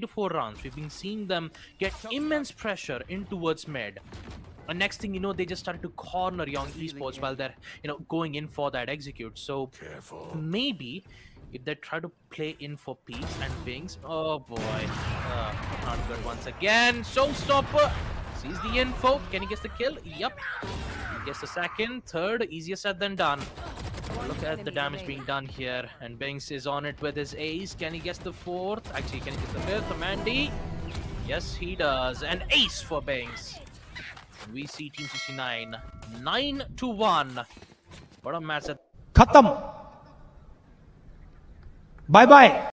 to four rounds, we've been seeing them get immense pressure in towards mid. And next thing you know, they just started to corner young esports while they're, you know, going in for that execute. So Careful. maybe if they try to play in for peace and wings, oh boy, uh, not good once again. Showstopper sees the info. Can he get the kill? Yep. He gets the second, third, easier said than done. Look at the damage being done here. And Binks is on it with his ace. Can he get the fourth? Actually, can he get the fifth? Mandy? Yes, he does. An ace for Binks. We see Team 69. 9 to 1. What a match. Khatam. Bye bye.